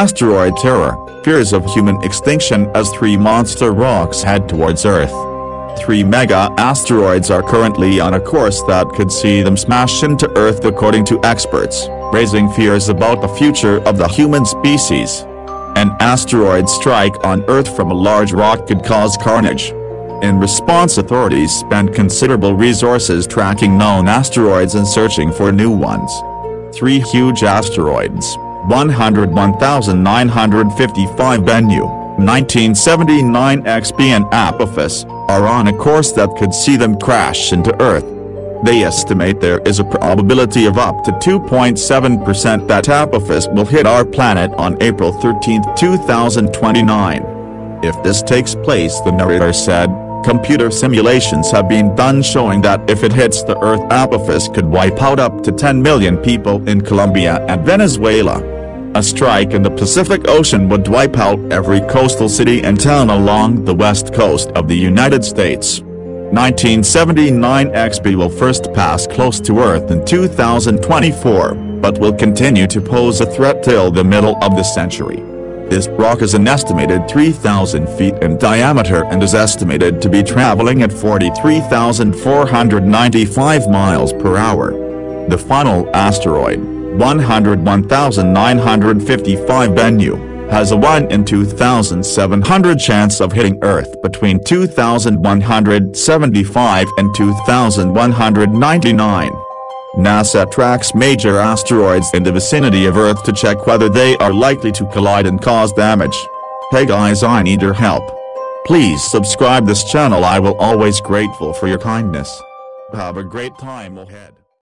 Asteroid terror, fears of human extinction as three monster rocks head towards Earth. Three mega-asteroids are currently on a course that could see them smash into Earth according to experts, raising fears about the future of the human species. An asteroid strike on Earth from a large rock could cause carnage. In response authorities spent considerable resources tracking known asteroids and searching for new ones. Three huge asteroids, 101,955 Bennu, 1979 XB and Apophis, are on a course that could see them crash into Earth. They estimate there is a probability of up to 2.7% that Apophis will hit our planet on April 13, 2029. If this takes place the narrator said, Computer simulations have been done showing that if it hits the Earth Apophis could wipe out up to 10 million people in Colombia and Venezuela. A strike in the Pacific Ocean would wipe out every coastal city and town along the west coast of the United States. 1979 XB will first pass close to Earth in 2024, but will continue to pose a threat till the middle of the century. This rock is an estimated 3,000 feet in diameter and is estimated to be traveling at 43,495 miles per hour. The final asteroid, 101,955 Bennu, has a 1 in 2,700 chance of hitting Earth between 2,175 and 2,199. NASA tracks major asteroids in the vicinity of Earth to check whether they are likely to collide and cause damage. Hey guys I need your help. Please subscribe this channel I will always grateful for your kindness. Have a great time ahead.